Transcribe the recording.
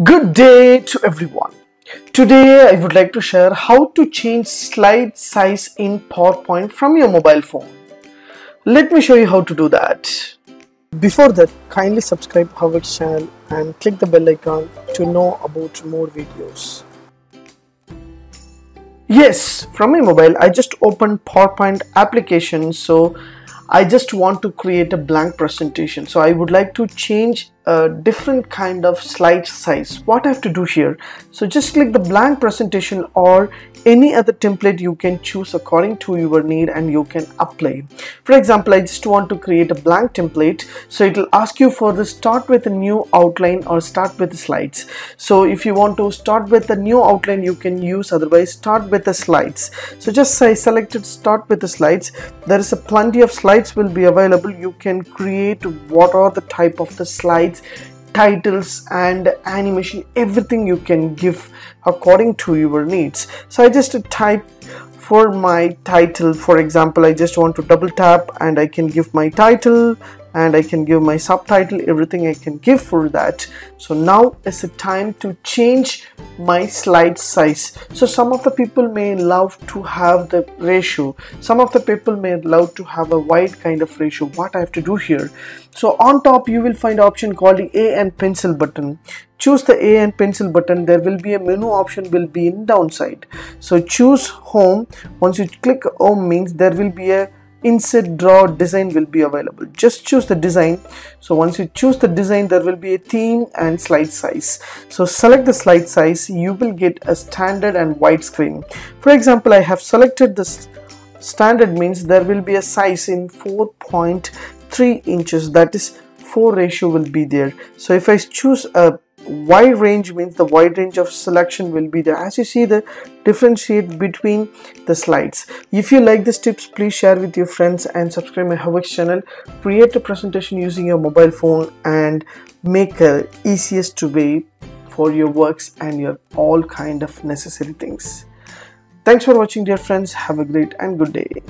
Good day to everyone. Today I would like to share how to change slide size in PowerPoint from your mobile phone. Let me show you how to do that. Before that, kindly subscribe our channel and click the bell icon to know about more videos. Yes, from my mobile I just opened PowerPoint application so I just want to create a blank presentation so I would like to change a different kind of slide size. What I have to do here? So just click the blank presentation or any other template you can choose according to your need and you can apply. For example I just want to create a blank template. So it will ask you for the start with a new outline or start with slides. So if you want to start with a new outline you can use otherwise start with the slides. So just say selected start with the slides. There is a plenty of slides will be available. You can create what are the type of the slides titles and animation everything you can give according to your needs. So I just type for my title. For example I just want to double tap and I can give my title and I can give my subtitle everything I can give for that. So now is the time to change my slide size. So some of the people may love to have the ratio. Some of the people may love to have a wide kind of ratio. What I have to do here? So on top you will find option called the A and pencil button. Choose the A and pencil button. There will be a menu option will be in downside. So choose home. Once you click home means there will be a insert draw design will be available. Just choose the design. So once you choose the design there will be a theme and slide size. So select the slide size. You will get a standard and widescreen for example i have selected this standard means there will be a size in 4.3 inches. That is 4 ratio will be there. So if i choose a wide range means the wide range of selection will be there. As you see the differentiate between the slides. If you like these tips please share with your friends and subscribe my HowXT channel. Create a presentation using your mobile phone and make a easiest way for your works and your all kind of necessary things. Thanks for watching dear friends. Have a great and good day